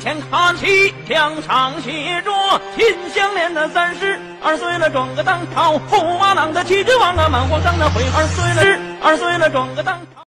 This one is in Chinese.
前看齐，墙上写着“秦香莲的三十二岁了，撞个当朝驸马郎的七君王啊，满皇上的悔二岁了，二岁了，撞个当朝。